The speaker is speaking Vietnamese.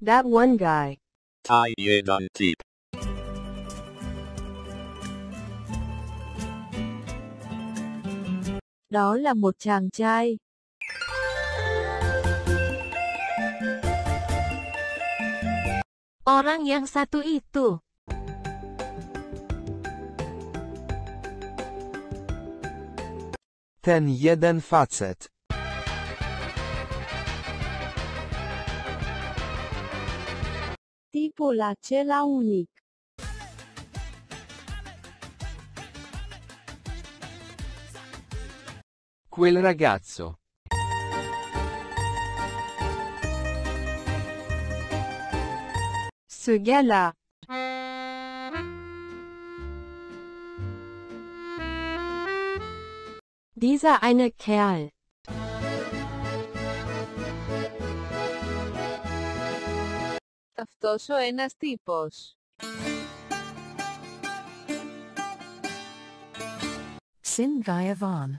That one guy. Ta jedan tip. Đó là một chàng trai. Orang yang satu itu. Ten jeden facet. Tipul acela unic. Quel ragazzo. Ce gars-là. Dieser eine Kerl. Αυτός ο ένας τύπος. Sin Gayavan.